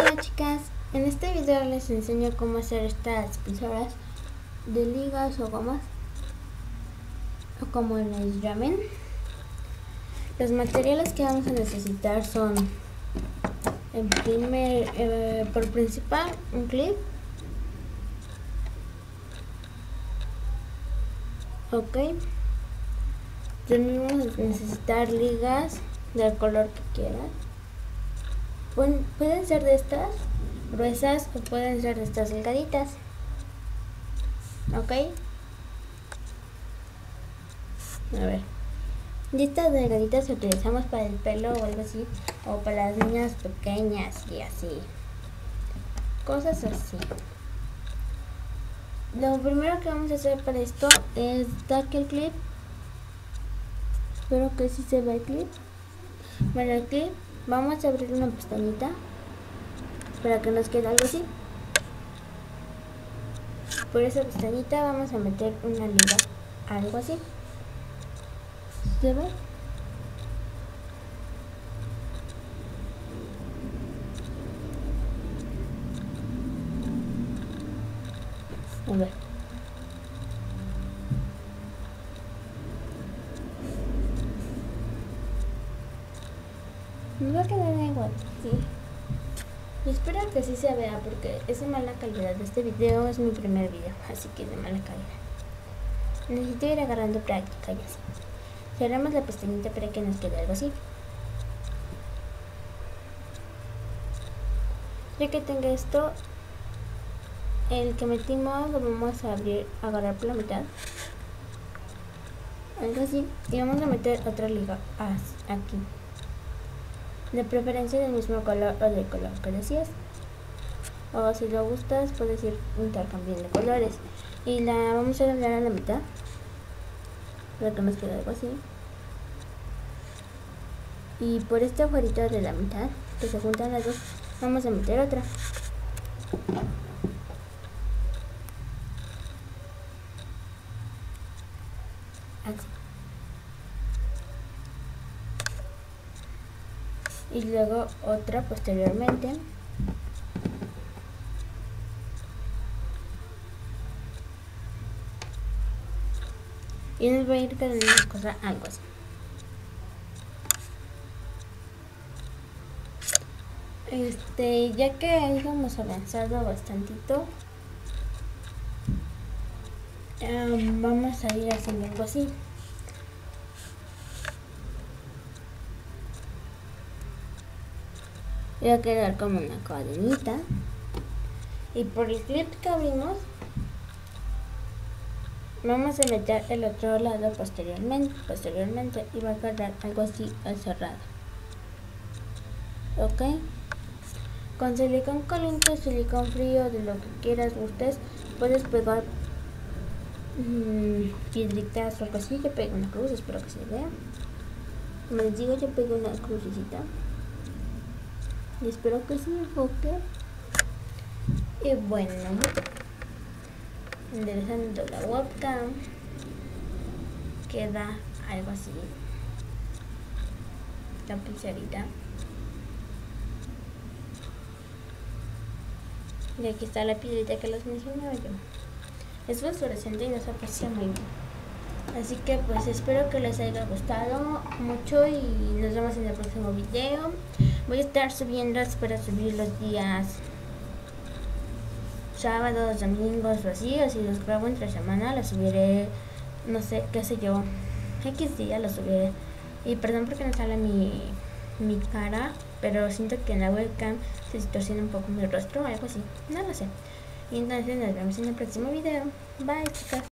Hola chicas, en este video les enseño cómo hacer estas pisadas de ligas o gomas o como les llamen. Los materiales que vamos a necesitar son en primer, eh, por principal un clip. Ok. También vamos a necesitar ligas del color que quieras pueden ser de estas gruesas o pueden ser de estas delgaditas. Ok a ver. Y estas delgaditas utilizamos para el pelo o algo así o para las niñas pequeñas y así. Cosas así. Lo primero que vamos a hacer para esto es dar el clip. Espero que sí se vea el clip. Bueno el clip vamos a abrir una pestañita para que nos quede algo así. Por esa pestañita vamos a meter una liga algo así. ¿se ve? a ver Me va a quedar igual, sí. espero que sí se vea porque es de mala calidad. Este video es mi primer video, así que es de mala calidad. Necesito ir agarrando práctica y así. Cerramos la pestañita para que nos quede algo así. Ya que tenga esto, el que metimos lo vamos a abrir, agarrar por la mitad. Algo así. Y vamos a meter otra liga aquí de preferencia del mismo color o del color que decías. O si lo gustas puedes ir intercambiando colores. Y la vamos a doblar a la mitad. Para que nos quede algo así. Y por este agujerito de la mitad que se juntan las dos vamos a meter otra. Así y luego otra posteriormente. Y nos va a ir quedando una cosa algo así. Este ya que hemos avanzado bastantito vamos a ir haciendo algo así voy a quedar como una cadenita y por el clip que abrimos vamos a meter el otro lado posteriormente posteriormente y va a quedar algo así cerrado ok con silicón caliente silicón frío de lo que quieras gustes puedes pegar mmm, piedritas o algo así. Yo pego una cruz espero que se vea. Como les digo yo pego una crucecita y espero que se enfoque. Y bueno enderezando la webcam queda algo así. La pulserita y aquí está la piedrita que les mencionaba yo. Es fluorescente y nos aprecia muy bien. Así que pues espero que les haya gustado mucho y nos vemos en el próximo video. Voy a estar subiendo, espero subir los días sábados, domingos o así, o si los grabo entre semana, los subiré, no sé, qué sé yo, X día los subiré. Y perdón porque no sale mi, mi cara, pero siento que en la webcam se distorsiona un poco mi rostro o algo así, no lo sé. Y entonces nos vemos en el próximo video. Bye chicas.